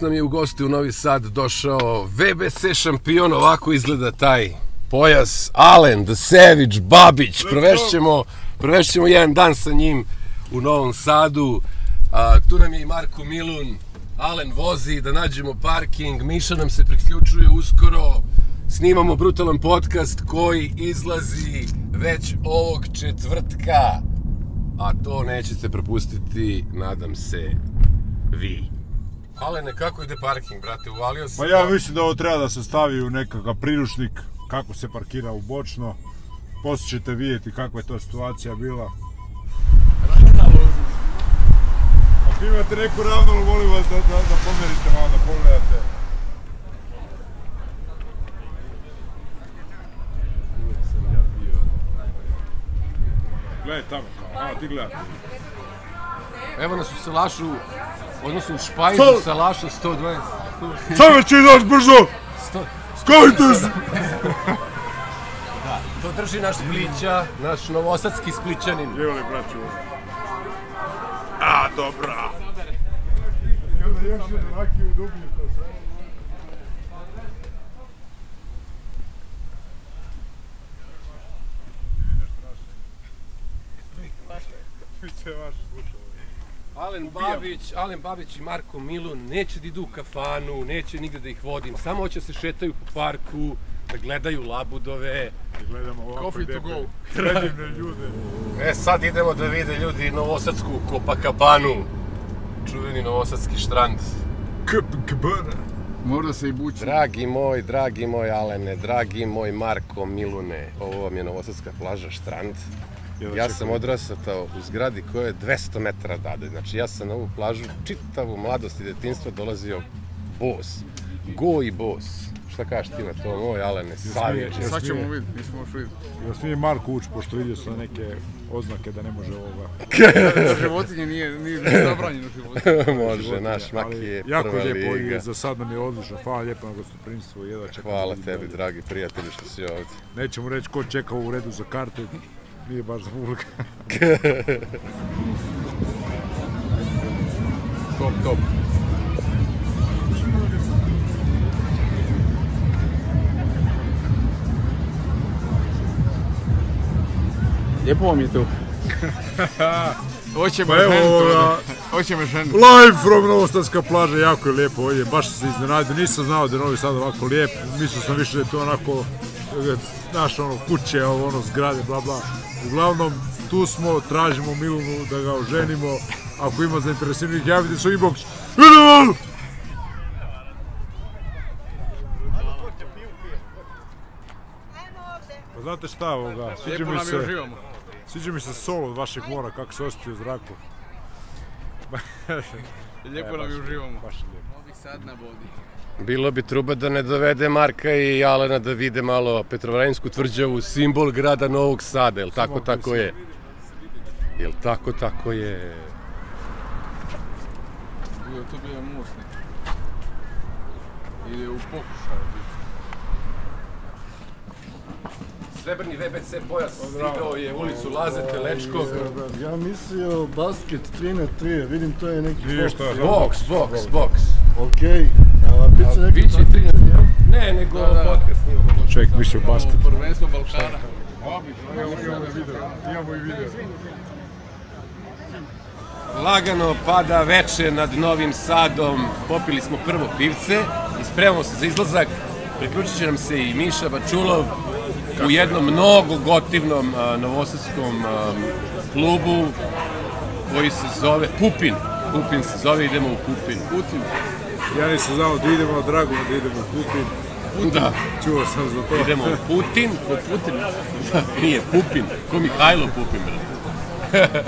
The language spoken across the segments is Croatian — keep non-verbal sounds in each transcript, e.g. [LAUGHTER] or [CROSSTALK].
Danas nam je u gosti u Novi Sad došao VBC šampion, ovako izgleda taj pojas, Alen, The Savage, Babić, provešćemo jedan dan sa njim u Novom Sadu, A, tu nam je i Marko Milun, Alen vozi, da nađemo parking, Miša nam se priključuje uskoro, snimamo brutalan podcast koji izlazi već ovog četvrtka, a to nećete propustiti, nadam se, vi. Alene, kako ide parking, brate? Uvalio se... Pa ja mislim da ovo treba da se stavi u nekakav priručnik kako se parkira u bočno. Poslije ćete vidjeti kakva je to situacija bila. Ako imate neku ravnalu, molim vas da, da, da pomerite malo, da pogledate. Gledaj tamo kao, a ti gledaj. Evo nas u Salašu, odnosno u Špajzu Sal- Salaša 120. Samo će izaći brzo! 100. Skajte se! To drži naš Splića, naš novosadski Splićanin. Evo li braću? A, dobra! I onda još jednu rakiju dublje to sve. Biće vaš slušao. Alen Babić, Alen Babić i Marko Milun neće da idu u kafanu, neće nigde da ih vodim, samo hoće da se šetaju po parku, da gledaju labudove. I gledamo ovako Coffee to go. [LAUGHS] predivne ljude. E, sad idemo da vide ljudi Novosadsku Copacabanu, čuveni Novosadski štrand. Kbr. Mora se i bući. Dragi moj, dragi moj Alene, dragi moj Marko Milune, ovo vam je Novosadska plaža Štrand. Ja sam odrastao u zgradi koja je 200 metara dade. Znači ja sam na ovu plažu čitavu mladost i detinstvo dolazio bos. Go i bos. Šta kažeš ti na to, moj Alene, savječe. Jel Sad ćemo vidjeti, nismo još vidjeti. Jel smije Marko ući, pošto vidio sam neke oznake da ne može ovoga. Za [LAUGHS] životinje nije, nije, zabranjeno životinje. [LAUGHS] Može, naš mak je jako prva lijepo i liga. za sad nam je odlično. Hvala lijepo na gostoprinstvu. Hvala tebi, dalje. dragi prijatelji, što si ovdje. Nećemo reći ko čeka u redu za karte. Nije baš za vulka. [LAUGHS] Top, top. Lijepo vam je tu. [LAUGHS] Hoće me Pa evo ženiti ovoga- ovdje. Hoće me ženiti. Live from Novostatska plaža, jako je lijepo ovdje, baš sam se iznenadio, nisam znao da je Novi Sad ovako lijep, mislio sam više da je to onako, znaš ono, kuće, ono, zgrade, bla bla. Uglavnom, tu smo, tražimo Milunu da ga oženimo, ako ima zainteresiranih javite se u inbox. Idemo! Pa znate šta ovoga, sviđa mi se, sviđa mi se sol od vašeg mora, kako se osjeti u zraku. Lijepo E, nam je uživamo. Baš je lijepo. Novi sad na vodi. Bilo bi truba da ne dovede Marka i Alena da vide malo Petrovarajnsku tvrđavu, simbol grada Novog Sada, jel tako tako je? Jel tako tako je? Bio tu bio most. Ili je u pokušaju biti. Srebrni VBC pojas stigao je u ulicu Laze Telečkog. Ja mislio basket 3 na 3, vidim to je neki šta, Box, box, box. Okej, neki Biće tri na tri. Ne, nego podcast snimamo. Čovjek sam. mislio basket. Ovo Prvenstvo Balkana. Imamo video, imamo i video. Lagano pada veče nad Novim Sadom, popili smo prvo pivce i spremamo se za izlazak. Priključit će nam se i Miša Bačulov u jednom mnogo gotivnom novosadskom klubu koji se zove Pupin. Pupin se zove, idemo u Pupin. Putin. Ja nisam znao da idemo, drago da idemo u Putin. Da, Čuo sam za to. idemo Putin, kod Putin. Da, nije Pupin, ko Mihajlo Pupin, brate.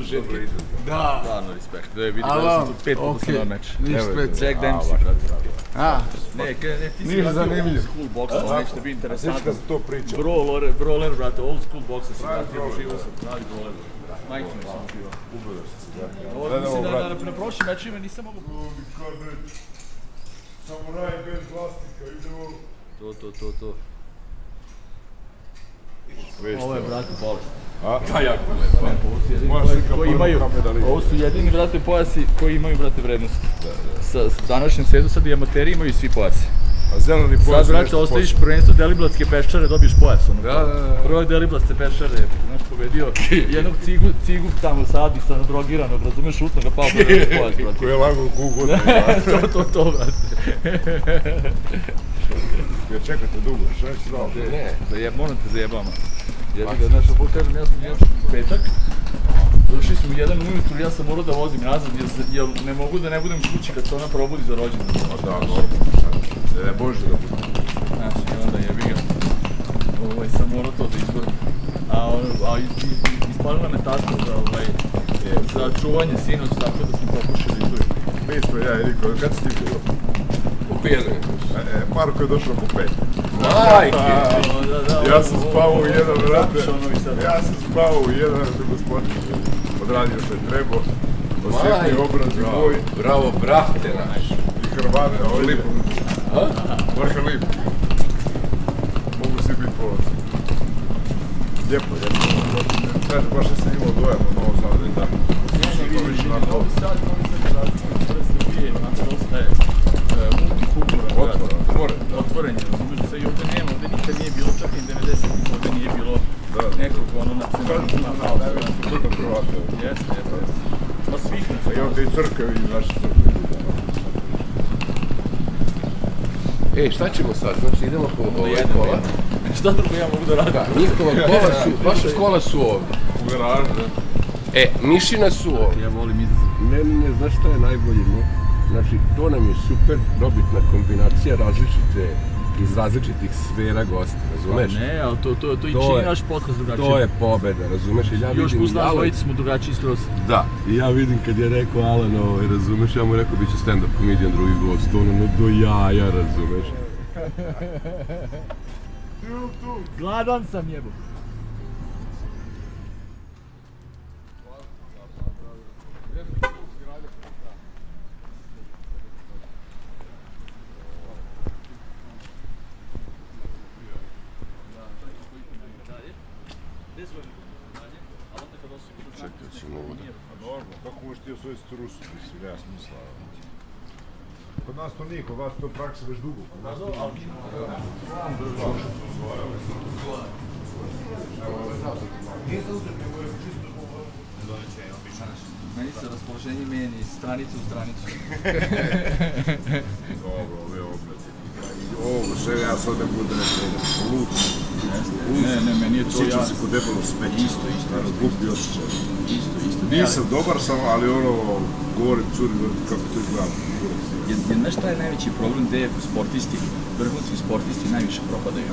Produžetke? Da. Stvarno respekt. Da je vidio da sam tu pet puta sam na meč. Niš spet. Jack Dempsey, brate. A, Ne, ne, ti si Niš zanimljiv. old school box, ovo neće ti biti Znaš interesantno. kad sam to pričao? Brawler, brawler, brate, old school boxa brate, brawler, uživo sam, pravi brawler. Majke mi sam. Ubio sam se, da. Ovo Gledamo, mislim da na, na prošlim mečima nisam mogu... Samuraj bez plastika, idemo. To, to, to, to. Ovo je, brate, bolest. A? Pa jako lepo. Koji imaju, ovo su jedini, brate, pojasi koji imaju, brate, vrednost. Sa, sa današnjim svetu sad i amateri imaju svi pojasi. A zeleni pojas Sad, brate, ostaviš prvenstvo Deliblatske peščare, dobiješ pojas, ono. Da, da, da. Prvo je Deliblatske peščare, znaš, pobedio [LAUGHS] jednog cigu, cigu tamo sadista, drogiranog, razumeš, šutno ga pao, pa [LAUGHS] pojas, brate. Koji je lago kugod. [LAUGHS] to, to, to, brate. Jer čekate dugo, šta je dao? Ne. Zajeb, moram te zajebam. Jebi ga, znaš, što kažem, ja sam, ja u petak, došli smo u jedan ujutru, ja sam morao da vozim nazad, jer, jer ne mogu da ne budem kući kad se ona probudi za rođendan. Pa da, dobro. Da ne bože da bude. Znaš, i onda jebi ga. Ovaj, sam morao to da izgorim. A, ono, a ispalila me tasta za, ovaj, za čuvanje sinoć, tako da smo pokušali tu. Mi smo ja i Niko, kad si ti bio? Pijedu. E, Marko je došao po pet. Majke! Da, da, Ja sam spavao u jedan, sad. Ja sam spavao u jedan, da gospodin odradio što je trebao. Osjetio obraz i boj Bravo, brate naš. i Hrvata, ovo je lipo. A? Baš je lipo. Mogu svi biti ponosni. Lijepo, lijepo. Kaže, baš sam imao dojam od Novo Sada i tako. To više Novi Sad, Novi Sad e, multikulturan grad. otvoren. Otvoren, da. Otvoren je, razumiješ se i ovdje nema, ovdje nikad nije bilo, čak i 90-ih ovdje nije bilo Da. nekog ono Kažu da nacionalnog na haosa. najveći crta Hrvata. Jeste, jeste, jeste. Pa svih A i ovdje i crkve i naše crkve. Ej, šta ćemo sad? Znači idemo po ove kola. Šta drugo ja mogu da radim? Da, njihova kola su, [LAUGHS] vaša kola su ovdje. U garažu, da. E, mišina su ovdje. Ja volim izazov. Ne, ne, znaš šta je najbolje, ne? Znači, to nam je super dobitna kombinacija različite, iz različitih sfera gosta, razumeš? Ne, ali to, to, to i To čini je- naš podcast drugačiji. To je pobeda, razumeš? I ja Još vidim plus nas dvojica smo drugačiji skroz. Da, i ja vidim kad je rekao Alan, ovaj, razumeš, ja mu rekao bit će stand-up comedian drugi gost, ono, no, do jaja, razumeš? [LAUGHS] Gladan sam jebo. Čekaj, ćemo ovo da... Normalno, kako možeš ti osvojiti strusu, mislim, nema smisla. Kod nas to nije, kod vas to praksa već dugo. Kod nas to Meni se raspoloženje meni stranice u stranicu. [LAUGHS] dobro, ove oblete. Ovo sve, ja sad ne budu ne trebam. Lud. Ne, ne, meni je to ja. se kod debelo smeća. Isto, isto. Razgubi osjećaj. Isto, isto. Nisam dobar sam, ali ono, govorim curi kako to izgleda. Jer, jer znaš šta je najveći problem gde sportisti, vrhunski sportisti najviše propadaju?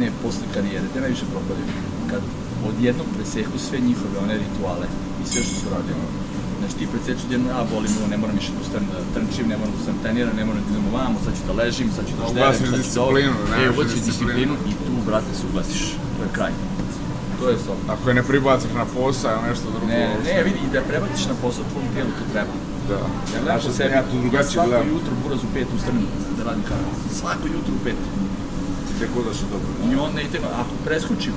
Ne, posle karijere, te najviše propadaju. Kad odjednom preseku sve njihove one rituale i sve što su radili. Znaš, ti preseču odjednom, a boli ovo, ne moram više da ustanem da trčim, ne moram da treniram, ne moram da idem vamo, sad ću da ležim, sad ću da Ugasiš sad ću da disciplinu, E, ubaciš disciplinu. i tu, brate, se uglasiš. To je kraj. To je to. Ako je ne pribaciš na posao nešto drugo. Ne, ne, vidi, i da prebaciš na posao tvom tijelu, to treba. Da. Ja šta sebi, ja tu drugačije svako gledam. jutro buraz u pet ustanem da radim karavan. Svako jutro u pet. Tek da se dobro. I onda i te, ako preskočim,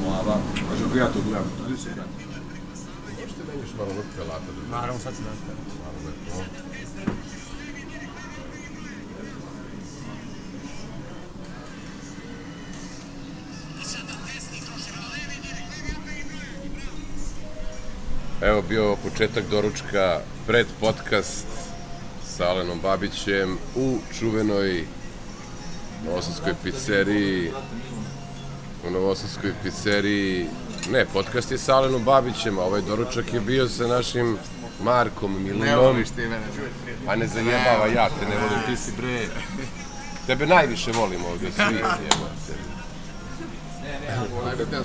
glava, Znaš kako ja to gledam. Tudi se. Možete meni još malo vrtka lata da... Naravno, sad se Evo bio početak doručka pred podcast sa Alenom Babićem u čuvenoj novosadskoj pizzeriji. U novosadskoj pizzeriji. Ne, podcast je sa Alenom Babićem, a ovaj doručak je bio sa našim Markom Ne Milinom voliš ti mene. a ne zajebava ja te, ne volim, ti si bre. Tebe najviše volim ovdje, od svih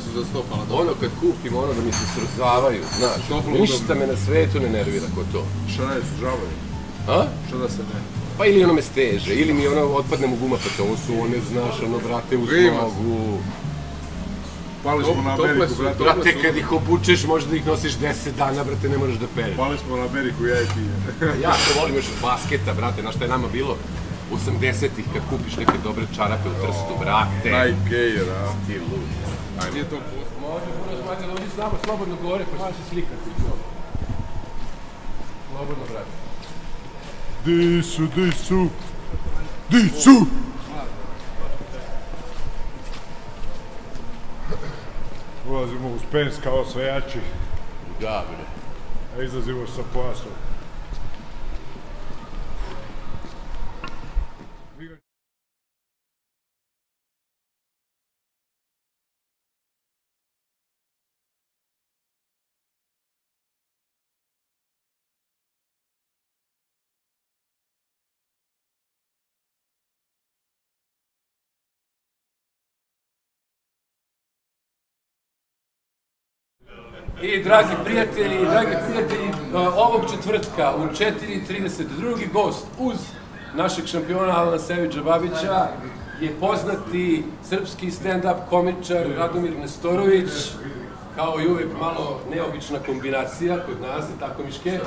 su za stopala. Ono kad kupim, ono da mi se srozavaju, znaš, ništa me na svetu ne nervira ko to. Šta ne su žavaju? A? Šta da se ne? Pa ili ono me steže, ili mi ono otpadne mu guma, pa to su one, znaš, ono, brate, u smogu. Pali smo na Ameriku, brate. Brate, kad ih obučeš, možda ih nosiš 10 dana, brate, ne moraš da pereš. Pali smo na Ameriku, ja i ti. Ja to volim još od basketa, brate, znaš šta je nama bilo? 80-ih kad kupiš neke dobre čarape u Trstu, brate. Nike Air, a? Ti lud. Nije to. Može, puno smađa da uđi s nama slobodno gore, pa ćeš se slikati. Slobodno, brate. Di su, di su? Di su? Ulazimo u Spens kao osvajači, Da, bre. a izlazimo sa pojasom. I dragi prijatelji, dragi prijatelji, e, ovog četvrtka u 4.30 drugi gost uz našeg šampiona Alana Sevića Babića je poznati srpski stand-up komičar Radomir Nestorović, kao i uvek malo neobična kombinacija kod nas, je tako Miške?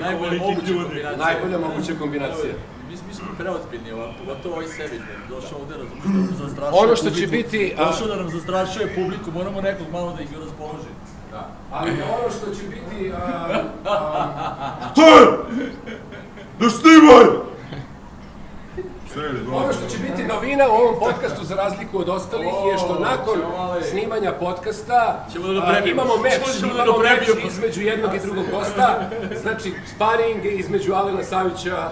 Najbolje moguće kombinacije. Najbolja moguća kombinacija. Mi, mi smo preozbiljni, pogotovo ovaj Sević, došao ovde, razumiješ, da nam zastrašuje Ono što će publiku. biti, a- Došao da nam zastrašuje publiku, moramo nekog malo da ih raspoloži. Ali ono što će biti... a, Staj! Ne snimaj! Novina u ovom podcastu za razliku od ostalih je što nakon snimanja podcasta a, imamo meč, imamo meč između jednog i drugog gosta, znači sparing između Alena Savića,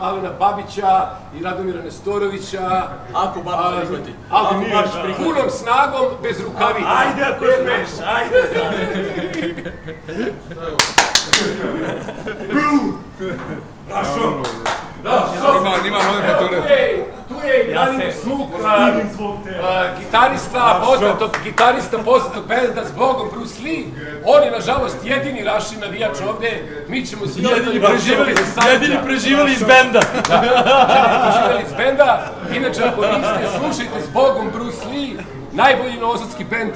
Alena, Babića i Radomira Nestorovića. Ako Babić prihvati. Ali Ako Babić prihvati. punom snagom, bez rukavica. Ajde ako smeš, ajde! [LAUGHS] Nima, nima nove fature. Tu je, tu je i a, gitarista poznatog, gitarista poznatog benda s Bogom Bruce Lee. On je, nažalost, jedini raši navijač ovde. Mi ćemo svi Jedini ostali preživali, za Savića. jedini preživali iz benda. preživeli iz benda. Inače, ako niste, slušajte s Bogom Bruce Lee, najbolji novosadski bend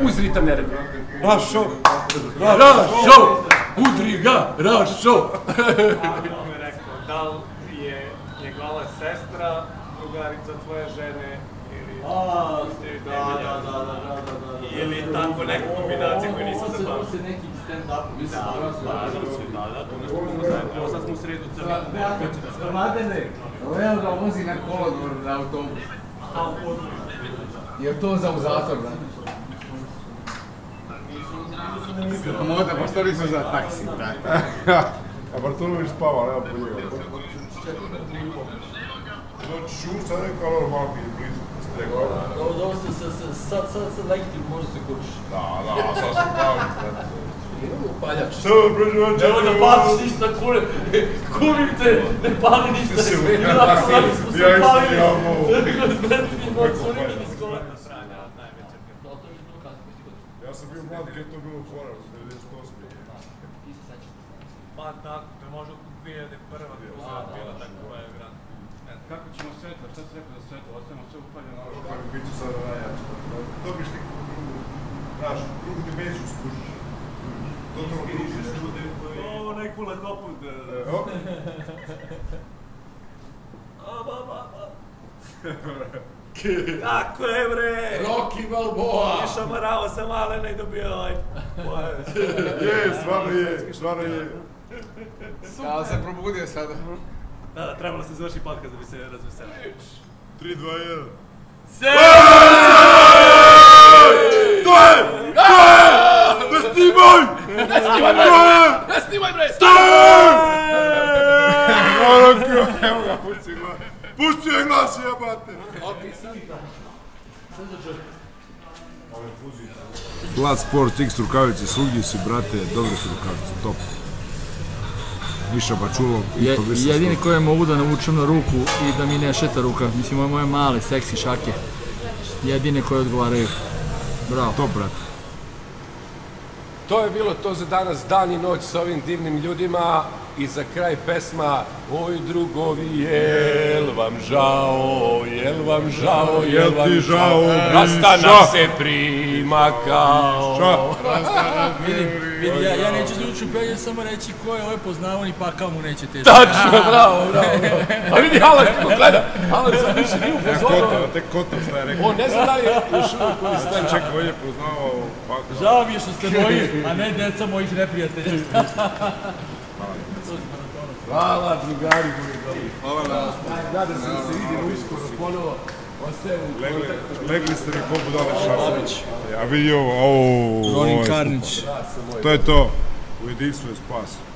uz ritam nereda. Rašo! Rašo! Udri ga, Rašo! da li sestra, drugarica tvoje žene ili... A, da, da, da, da, da, da. Ili tako neka kombinacija koju nisam zapamtio. On se neki stand-up, mislim, Da, slažem se, da, da, to ne smo zajedno. Evo sad smo u sredu crveni. Mladene, evo ga vozi na kolodvor na autobus. Je to za u zatvor, da? Moda, pa što nisu za taksi, brate? [LAUGHS] A Bartolović spava, nema poljeva. Doći šur, sad rekao, ali malo mi je blizu. ste rekao. Dobro, dobro, sad, sad, sad, legitimno može se kući. Da, da, sad sam. Imamo upaljač. Sad, pređevače, Nemoj da pališ ništa, kure, kumim te, ne pali ništa, Se ja se ja isto ovo. Iz kola. Ja sam bio mlad kad je to bilo fora, 98. Pa tako, to je možda 2001. kruza bila tako je. Kako ćemo svetlo? Šta si rekao za svetlo? Ostavimo sve upaljeno. Kako bit će sada najjače. Dobiš neku drugu, znaš, drugu dimenziju skužiš. Totalno drugu ljude koji... Ovo neku lekopu da... Evo, Tako je bre! Rocky Balboa! Šamarao sam Alena i dobio ovaj [LAUGHS] je, stvarno je, stvarno je. Ali se probudio sada. Да, да, трябва да се завърши падка, да ви се развесели. 3, 2, 1. Сей! Той! Е! Той! Е! Не снимай! Е! Не снимай, бре! Не снимай, бре! Стой! Пусти го! Пусти е я бате! Глад Спорт X рукавици, слуги си, брате, добре си рукавици, топ. Miša Bačulov, Je, isto više jedini koje mogu da navučem na ruku i da mi ne šeta ruka. Mislim, ove moje male, seksi šake. jedine koje odgovaraju. Bravo. To, brate. To je bilo to za danas, dan i noć s ovim divnim ljudima i za kraj pesma Oj drugovi, jel vam žao, jel vam žao, jel vam ti žao, Rasta Miša? nam se primakao. Šta? Vidim, vidi, ja, ja neću zvuču penje, samo reći ko je ovaj poznavao ni pakao mu neće teško. Tačno, bravo, bravo, bravo. A vidi Alan kako gleda. Alan sad više nije u fazonu. Kota, tek kota šta je rekao. On ne zna da li je još uvijek koristan. Čekaj, on je poznavao Paka. Žao mi je što ste moji, a ne deca mojih neprijatelja. [LAUGHS] Hvala, drugari moji. Hvala na Nadam se da se vidimo uskoro ponovo. Legli, ste mi ko budale šapić. Ja vidi ovo, ovo, Ronin Karnić. To je to. U jedinstvu je spas.